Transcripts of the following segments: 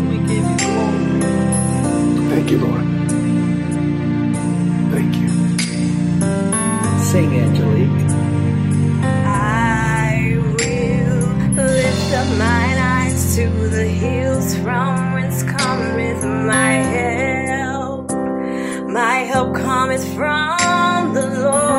Lord. We give you glory. Thank you, Lord. Thank you. Sing, Angelique. I will lift up mine eyes to the hills from whence cometh my help. My help cometh from the Lord.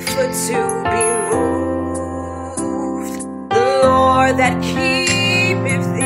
safer to be moved. The Lord that keepeth